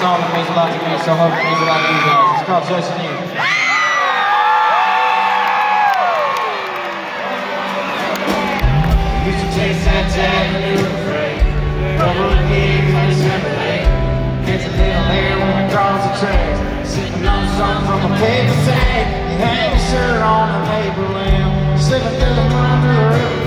song means a lot to me, so I hope it means a lot to you guys. It's called Chasing You. used to chase that and you were afraid. And a little later when on from a paper tag. You hang your shirt on the paper limb. Slipping through the front the.